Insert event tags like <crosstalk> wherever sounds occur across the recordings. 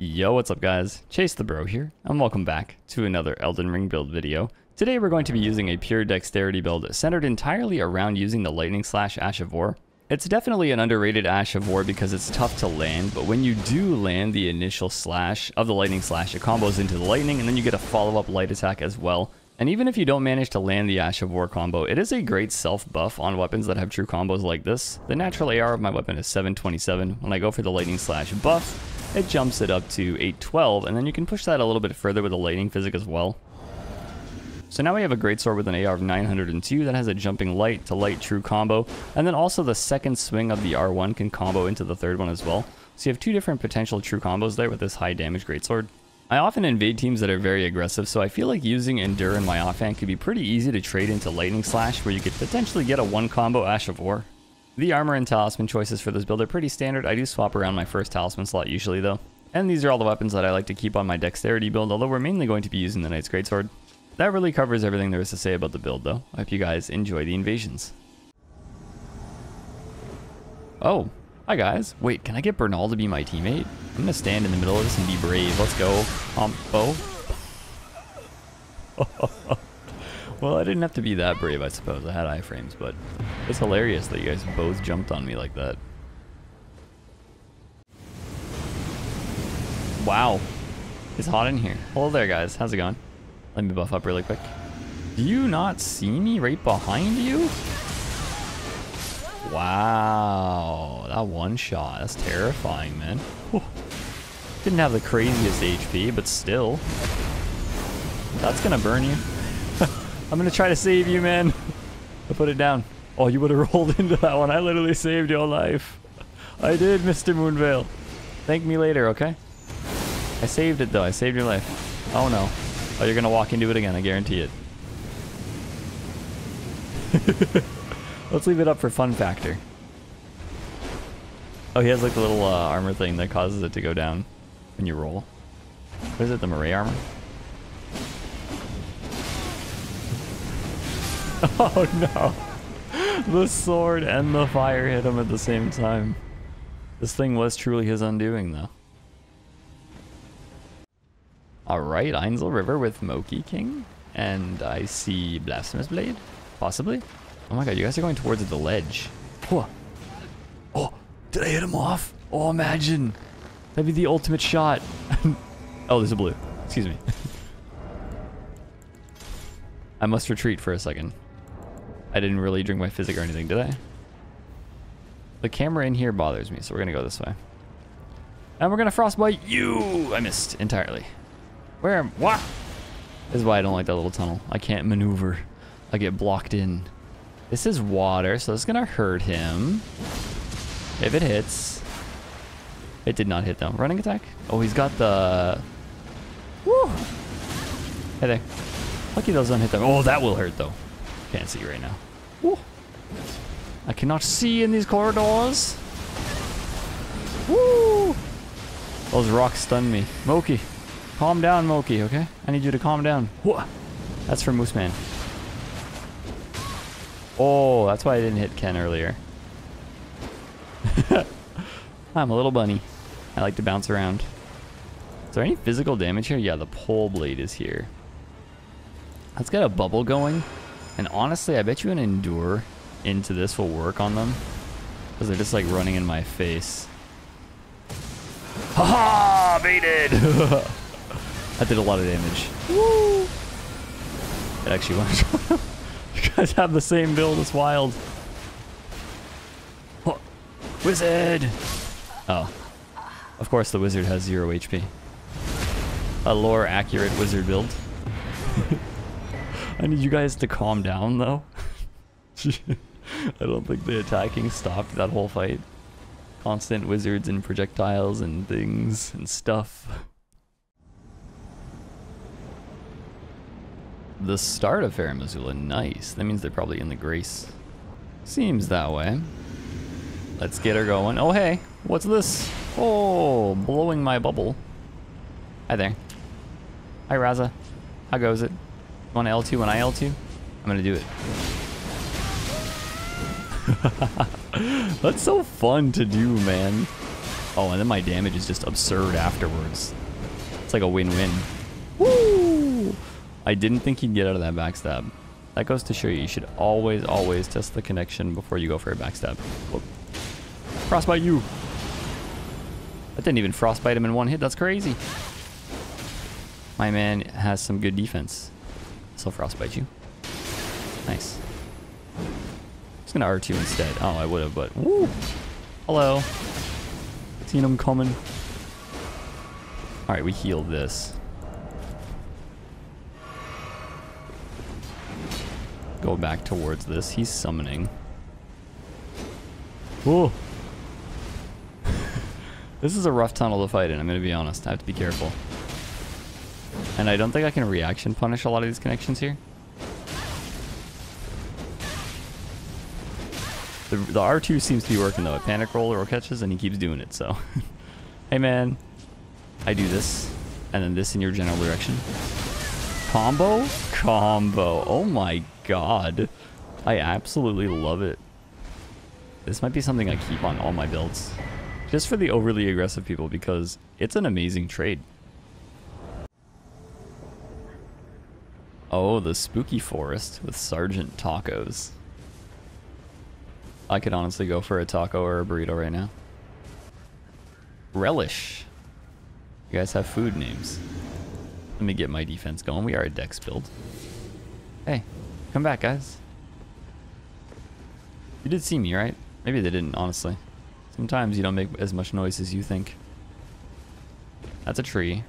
Yo, what's up guys? Chase the Bro here, and welcome back to another Elden Ring build video. Today we're going to be using a pure dexterity build centered entirely around using the Lightning Slash Ash of War. It's definitely an underrated Ash of War because it's tough to land, but when you do land the initial slash of the Lightning Slash, it combos into the Lightning, and then you get a follow-up light attack as well. And even if you don't manage to land the Ash of War combo, it is a great self-buff on weapons that have true combos like this. The natural AR of my weapon is 727. When I go for the Lightning Slash buff, it jumps it up to 812, and then you can push that a little bit further with a Lightning Physick as well. So now we have a great sword with an AR of 902 that has a jumping light to light true combo, and then also the second swing of the R1 can combo into the third one as well. So you have two different potential true combos there with this high damage greatsword. I often invade teams that are very aggressive, so I feel like using Endure in my offhand could be pretty easy to trade into Lightning Slash, where you could potentially get a one combo Ash of War. The armor and talisman choices for this build are pretty standard. I do swap around my first talisman slot usually though. And these are all the weapons that I like to keep on my dexterity build, although we're mainly going to be using the Knight's Greatsword. That really covers everything there is to say about the build though. I hope you guys enjoy the invasions. Oh, Hi guys. Wait, can I get Bernahl to be my teammate? I'm gonna stand in the middle of this and be brave. Let's go. Combo. Um, oh. <laughs> well, I didn't have to be that brave, I suppose. I had iframes, but it's hilarious that you guys both jumped on me like that. Wow. It's hot in here. Hello there, guys. How's it going? Let me buff up really quick. Do you not see me right behind you? Wow, that one shot, that's terrifying, man. Whew. Didn't have the craziest HP, but still. That's gonna burn you. I'm gonna try to save you, man. I put it down. Oh, you would have <laughs> rolled into that one. I literally saved your life. I did, Mr. Moonveil. Thank me later, okay? I saved it, though. I saved your life. Oh, no. Oh, you're gonna walk into it again. I guarantee it. <laughs> Let's leave it up for fun factor. Oh, he has like a little uh, armor thing that causes it to go down when you roll. What is it, the Murray armor? <laughs> Oh no! The sword and the fire hit him at the same time. This thing was truly his undoing though. Alright, Ainsel River with Moki King. And I see Blasphemous Blade, possibly. Oh my god, you guys are going towards the ledge. Oh, oh did I hit him off? Oh, imagine. That'd be the ultimate shot. <laughs> oh, there's a blue. Excuse me. <laughs> I must retreat for a second. I didn't really drink my Physick or anything, did I? The camera in here bothers me, so we're gonna go this way. And we're gonna frostbite you! I missed entirely. Where am, what? This is why I don't like that little tunnel. I can't maneuver. I get blocked in. This is water, so it's gonna hurt him. If it hits. It did not hit though. Running attack? Oh, he's got the... Woo! Hey there. Lucky those don't hit them. Oh, that will hurt though. Can't see right now. Woo! I cannot see in these corridors. Woo! Those rocks stun me. Moki, calm down, Moki, okay? I need you to calm down. Whoa. That's for Mooseman. Oh, that's why I didn't hit Ken earlier. <laughs> I'm a little bunny. I like to bounce around. Is there any physical damage here? Yeah, the pole blade is here. Let's get a bubble going. And honestly, I bet you an endure into this will work on them. Because they're just like running in my face. Haha! Baited! that <laughs> did a lot of damage. Woo! It actually went. <laughs> You guys have the same build. It's wild. Oh, wizard! Oh. Of course the wizard has zero HP. A lore accurate wizard build. Need you guys to calm down though. <laughs> I don't think the attacking stopped that whole fight. Constant wizards and projectiles and things and stuff. The start of Farum Azula, nice. That means they're probably in the Grace. Seems that way. Let's get her going. Oh, hey, what's this? Oh, blowing my bubble. Hi there. Hi, Raza. How goes it? You want L2 when I L2? I'm gonna do it. <laughs> That's so fun to do, man. Oh, and then my damage is just absurd afterwards. It's like a win-win. Woo! I didn't think he'd get out of that backstab. That goes to show you, you should always, always test the connection before you go for a backstab. Whoop. Frostbite you! That didn't even frostbite him in one hit, that's crazy. My man has some good defense. So frostbite you. Nice. Just gonna R2 instead. Oh, I would have, but woo! Hello. Seen him coming. Alright, we healed this. Go back towards this. He's summoning. Whoa. <laughs> this is a rough tunnel to fight in, I'm gonna be honest. I have to be careful. And I don't think I can reaction punish a lot of these connections here. The, the R2 seems to be working though. A panic roller or catches and he keeps doing it, so. <laughs> hey man, I do this and then this in your general direction. Combo? Combo. Oh my god. I absolutely love it. This might be something I keep on all my builds. Just for the overly aggressive people because it's an amazing trade. Oh, the spooky forest with Sergeant Tacos. I could honestly go for a taco or a burrito right now. Relish. You guys have food names. Let me get my defense going. We are a dex build. Hey, come back, guys. You did see me, right? Maybe they didn't, honestly. Sometimes you don't make as much noise as you think. That's a tree.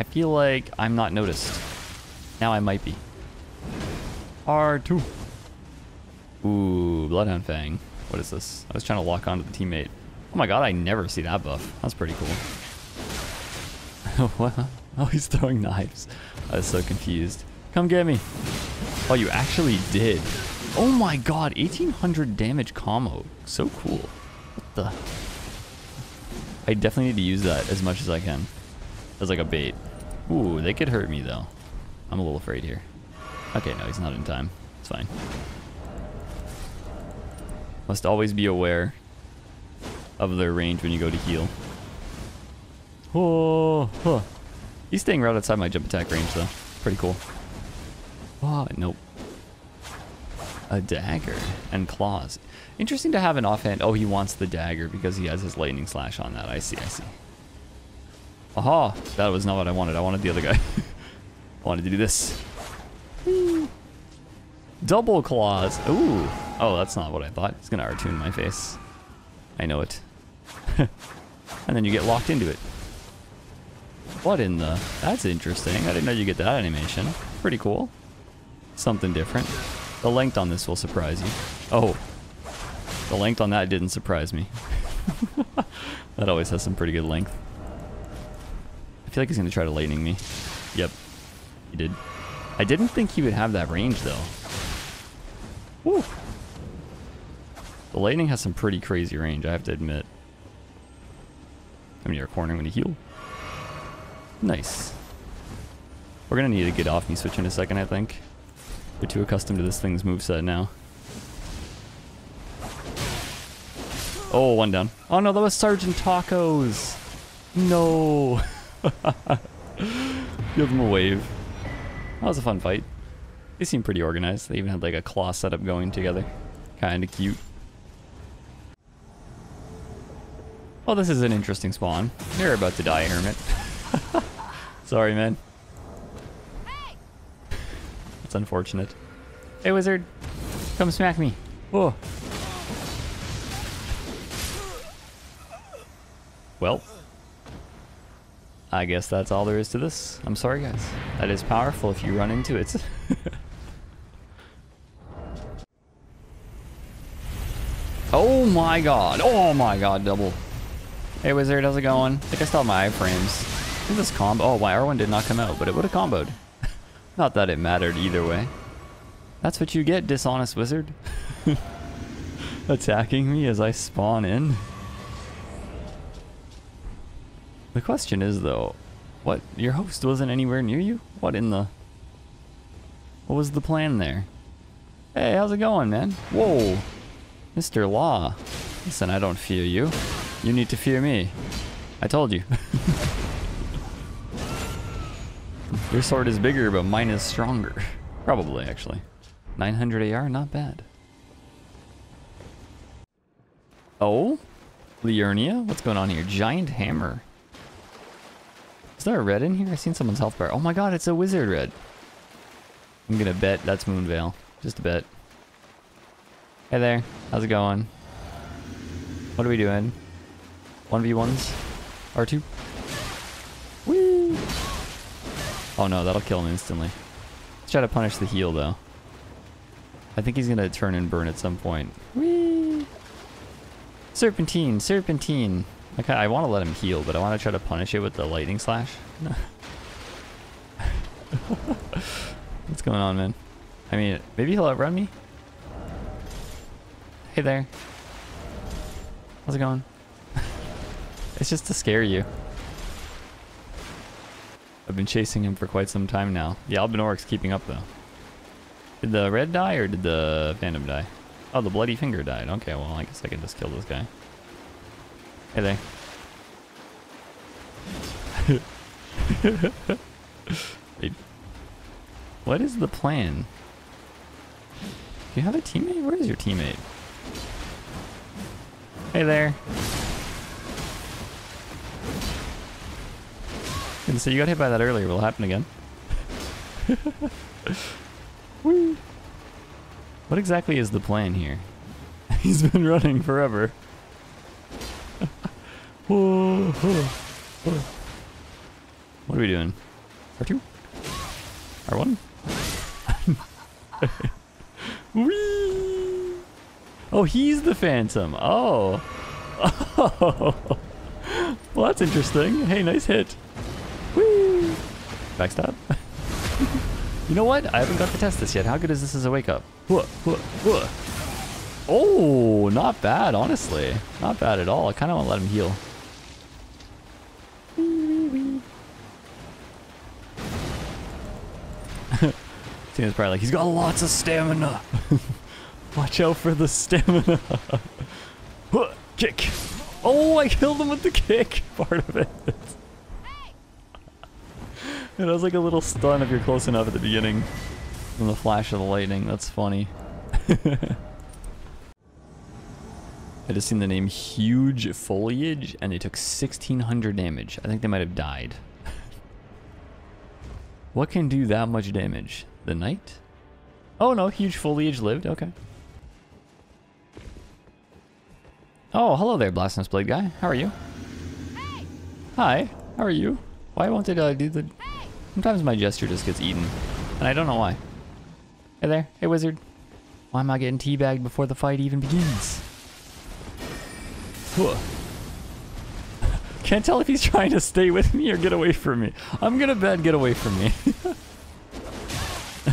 I feel like I'm not noticed. Now I might be. R2. Ooh, Bloodhound Fang. What is this? I was trying to lock onto the teammate. Oh my god, I never see that buff. That's pretty cool. <laughs> what? Oh, he's throwing knives. I was so confused. Come get me. Oh, you actually did. Oh my god, 1800 damage combo. So cool. What the? I definitely need to use that as much as I can. As like a bait. Ooh, they could hurt me though. I'm a little afraid here. Okay, no, he's not in time. It's fine. Must always be aware of their range when you go to heal. Oh, huh. He's staying right outside my jump attack range though. Pretty cool. Oh, nope. A dagger and claws. Interesting to have an offhand. Oh, he wants the dagger because he has his lightning slash on that. I see, I see. Aha! That was not what I wanted. I wanted the other guy. <laughs> Wanted to do this. Double claws. Ooh. Oh, that's not what I thought. It's gonna R2 in my face. I know it. <laughs> and then you get locked into it. What in the... That's interesting. I didn't know you get that animation. Pretty cool. Something different. The length on this will surprise you. Oh. The length on that didn't surprise me. <laughs> that always has some pretty good length. I feel like he's going to try to lightning me. Yep. I didn't think he would have that range, though. Woo! The lightning has some pretty crazy range, I have to admit. I mean, you're cornering when you heal. Nice. We're gonna need to get off me switch in a second, I think. We're too accustomed to this thing's moveset now. Oh, one down. Oh no, that was Sergeant Tacos! No! <laughs> Give him a wave. That was a fun fight. They seem pretty organized. They even had like a claw setup going together. Kinda cute. Well, this is an interesting spawn. You're about to die, Hermit. <laughs> Sorry, man. That's unfortunate. Hey, wizard. Come smack me. Whoa. Well. I guess that's all there is to this. I'm sorry, guys. That is powerful if you run into it. <laughs> oh my god. Oh my god, double. Hey, wizard. How's it going? I think I still have my iframes this combo. Oh, my R1 did not come out, but it would have comboed. <laughs> not that it mattered either way. That's what you get, dishonest wizard. <laughs> Attacking me as I spawn in. The question is, though, what? Your host wasn't anywhere near you? What in the... What was the plan there? Hey, how's it going, man? Whoa. Mr. Law. Listen, I don't fear you. You need to fear me. I told you. <laughs> Your sword is bigger, but mine is stronger. Probably, actually. 900 AR, not bad. Oh? Liurnia? What's going on here? Giant hammer. Is there a red in here? I've seen someone's health bar. Oh my god, it's a wizard red. I'm gonna bet that's Moonveil. Just a bet. Hey there. How's it going? What are we doing? 1v1s? R2? Whee! Oh no, that'll kill him instantly. Let's try to punish the heal though. I think he's gonna turn and burn at some point. Whee! Serpentine, serpentine. Okay, I want to let him heal, but I want to try to punish it with the lightning slash. <laughs> What's going on, man? I mean, maybe he'll outrun me? Hey there. How's it going? <laughs> it's just to scare you. I've been chasing him for quite some time now. The Albinauric's keeping up, though. Did the red die, or did the Phantom die? Oh, the Bloody Finger died. Okay, well, I guess I can just kill this guy. Hey there. <laughs> What is the plan? Do you have a teammate? Where is your teammate? Hey there. And so you got hit by that earlier. Will it happen again? <laughs> What exactly is the plan here? <laughs> He's been running forever. What are we doing? R2? R1? <laughs> Whee! Oh, he's the Phantom. Oh. Oh. <laughs> Well, that's interesting. Hey, nice hit. Whee! Backstab. <laughs> you know what? I haven't got to test this yet. How good is this as a wake up? Oh, not bad, honestly. Not bad at all. I kind of want to let him heal. Tina's probably like, he's got lots of stamina. <laughs> Watch out for the stamina. <laughs> kick. Oh, I killed him with the kick <laughs> part of it. it has like a little stun if you're close enough at the beginning. From the flash of the lightning. That's funny. I just seen the name Huge Foliage and they took 1600 damage. I think they might have died. what can do that much damage? The knight? Oh no, Huge Foliage lived. Okay. Oh, hello there, Blasphemous Blade guy. How are you? Hey. Hi. How are you? Why won't it uh, do the... Hey. Sometimes my gesture just gets eaten. And I don't know why. Hey there. Hey, wizard. Why am I getting teabagged before the fight even begins? <laughs> Can't tell if he's trying to stay with me or get away from me. I'm gonna bet get away from me. <laughs>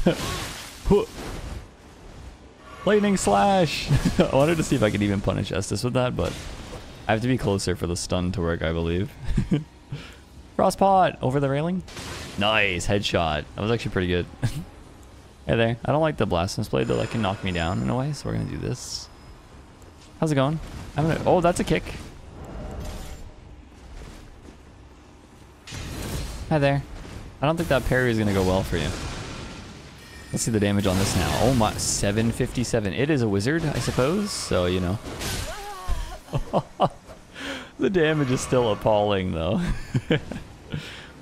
<laughs> Lightning slash! <laughs> I wanted to see if I could even punish Estus with that, but I have to be closer for the stun to work, I believe. <laughs> Frostpot! Over the railing? Nice! Headshot. That was actually pretty good. hey there. I don't like the Blasphemous Blade, though. That can knock me down in a way, so we're gonna do this. How's it going? I'm gonna... Oh, that's a kick. Hi there. I don't think that parry is gonna go well for you. Let's see the damage on this now. Oh my, 757. It is a wizard, I suppose, so, you know. <laughs> the damage is still appalling, though. <laughs> well,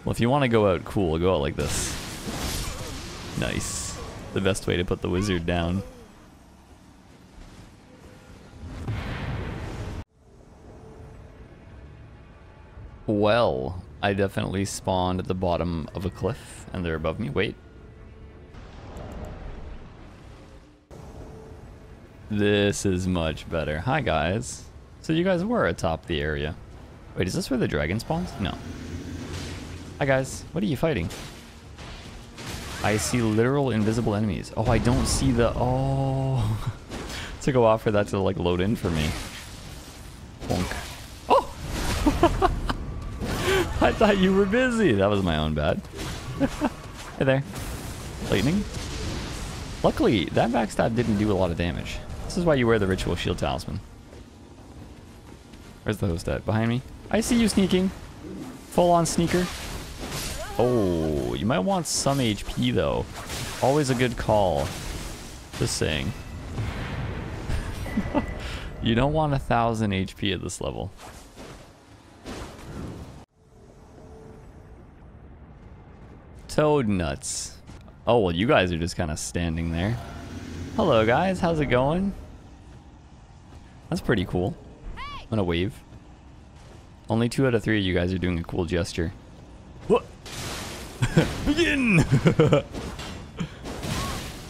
if you want to go out cool, go out like this. Nice. The best way to put the wizard down. Well, I definitely spawned at the bottom of a cliff, and they're above me. Wait, This is much better. Hi, guys. So you guys were atop the area. Wait, is this where the dragon spawns? No. Hi, guys. What are you fighting? I see literal invisible enemies. Oh, I don't see the... Oh. <laughs> Took a while for that to, like, load in for me. Bonk. Oh! <laughs> I thought you were busy. That was my own bad. <laughs> hey there. Lightning. Luckily, that backstab didn't do a lot of damage. This is why you wear the Ritual Shield Talisman. Where's the host at? Behind me? I see you sneaking. Full on sneaker. Oh, you might want some HP though. Always a good call. Just saying. <laughs> you don't want a thousand HP at this level. Toad nuts. Oh, well, you guys are just kind of standing there. Hello, guys. How's it going? That's pretty cool. I'm gonna wave. Only two out of three of you guys are doing a cool gesture. What? <laughs> Begin! <laughs>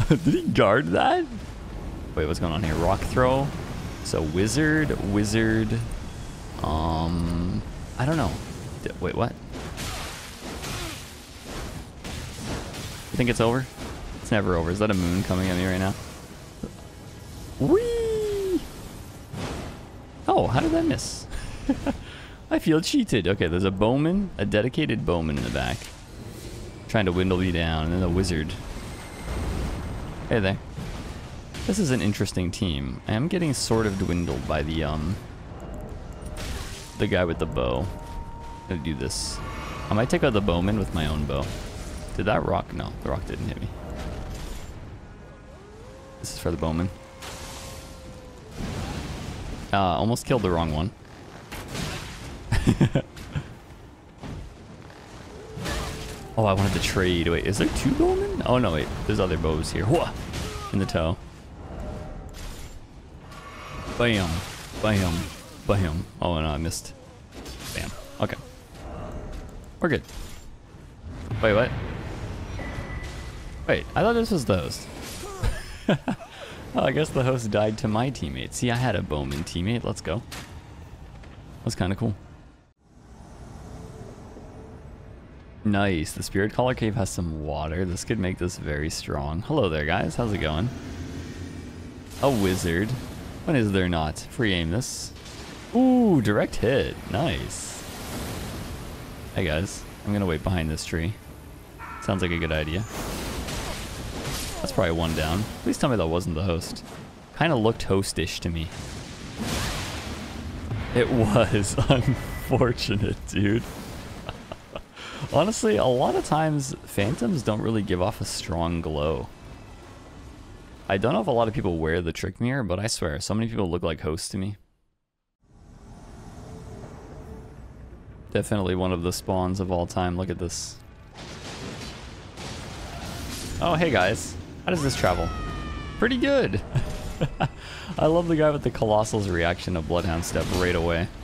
Did he guard that? Wait, what's going on here? Rock throw? So wizard, wizard, um, I don't know. D wait, what? You think it's over? It's never over. Is that a moon coming at me right now? Whee! Oh, how did I miss? <laughs> I feel cheated. Okay, there's a bowman, a dedicated bowman in the back. Trying to windle me down, and then a wizard. Hey there. This is an interesting team. I am getting sort of dwindled by the, um... The guy with the bow. I'm gonna do this. I might take out the bowman with my own bow. Did that rock? No, the rock didn't hit me. This is for the bowman. Uh, almost killed the wrong one. <laughs> oh, I wanted to trade. Wait, is there two bowmen? Oh, no, wait. There's other bows here. Whoa! In the toe. Bam. Bam. Bam. Oh, no, I missed. Bam. Okay. We're good. Wait, what? Wait, I thought this was the host. <laughs> oh, I guess the host died to my teammate. See, I had a Bowman teammate. Let's go. That's kind of cool. Nice. The Spirit Caller Cave has some water. This could make this very strong. Hello there, guys. How's it going? A wizard. When is there not? Free aim this. Ooh, direct hit. Nice. Hey, guys. I'm going to wait behind this tree. Sounds like a good idea. That's probably one down. Please tell me that wasn't the host. Kind of looked hostish to me. It was. <laughs> Unfortunate, dude. <laughs> Honestly, a lot of times, phantoms don't really give off a strong glow. I don't know if a lot of people wear the trick mirror, but I swear, so many people look like hosts to me. Definitely one of the spawns of all time. Look at this. Oh, hey guys. How does this travel? Pretty good. <laughs> I love the guy with the Colossal's reaction to Bloodhound Step right away. <laughs>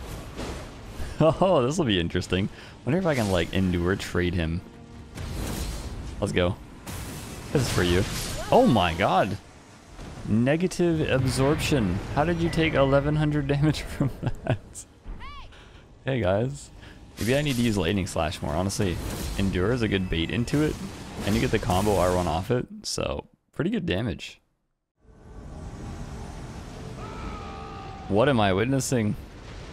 Oh, this will be interesting. wonder if I can, like, endure trade him. Let's go. This is for you. Oh my god. Negative absorption. How did you take 1100 damage <laughs> from that? Hey guys. Maybe I need to use Lightning Slash more, honestly. Endure is a good bait into it. And you get the combo R1 off it, so pretty good damage. What am I witnessing?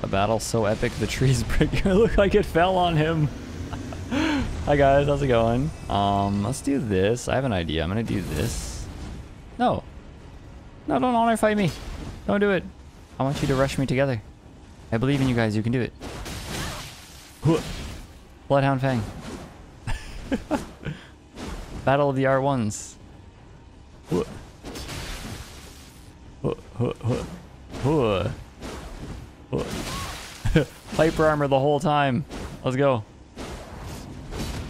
A battle so epic the trees <laughs> break. look like it fell on him. <laughs> Hi guys, how's it going? Um, let's do this. I have an idea. I'm gonna do this. No. No, don't honor fight me. Don't do it. I want you to rush me together. I believe in you guys. You can do it. Bloodhound Fang. <laughs> Battle of the R1s. <laughs> Piper armor the whole time. Let's go.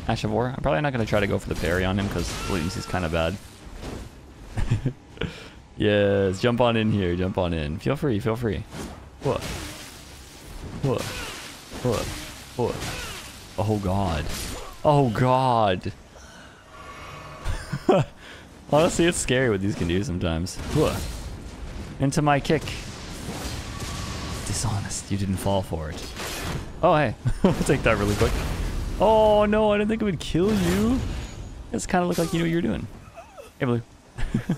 Ash of War. I'm probably not going to try to go for the parry on him because latency's kind of bad. <laughs> yes, jump on in here. Jump on in. Feel free. Feel free. What? What? What? What? Oh, God. Oh, God. <laughs> Honestly, it's scary what these can do sometimes. Into my kick. Dishonest. You didn't fall for it. Oh, hey. <laughs> I'll take that really quick. Oh, no. I didn't think it would kill you. This kind of looked like you knew what you were doing. Hey, Blue. <laughs>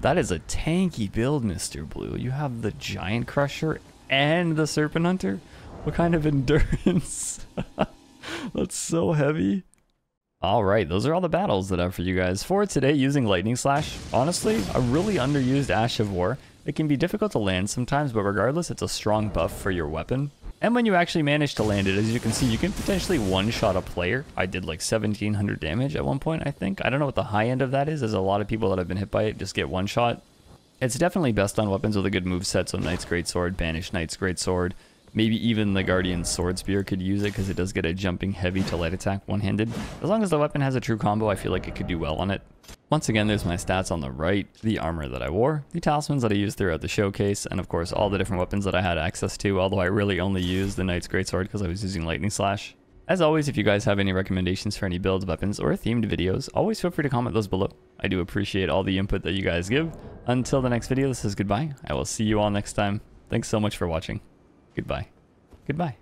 that is a tanky build, Mr. Blue. You have the Giant Crusher and the Serpent Hunter? What kind of endurance? That's so heavy. Alright, those are all the battles that I have for you guys for today using Lightning Slash. Honestly, a really underused Ash of War. It can be difficult to land sometimes, but regardless, it's a strong buff for your weapon. And when you actually manage to land it, as you can see, you can potentially one-shot a player. I did like 1700 damage at one point, I think. I don't know what the high end of that is. There's a lot of people that have been hit by it just get one shot. It's definitely best on weapons with a good move set, so Knight's Great Sword, Banished Knight's Great Sword, Maybe even the Guardian Sword Spear could use it because it does get a jumping heavy to light attack one-handed. As long as the weapon has a true combo, I feel like it could do well on it. Once again, there's my stats on the right, the armor that I wore, the talismans that I used throughout the showcase, and of course all the different weapons that I had access to, although I really only used the Knight's Greatsword because I was using Lightning Slash. As always, if you guys have any recommendations for any builds, weapons, or themed videos, always feel free to comment those below. I do appreciate all the input that you guys give. Until the next video, this is goodbye. I will see you all next time. Thanks so much for watching. Goodbye. Goodbye.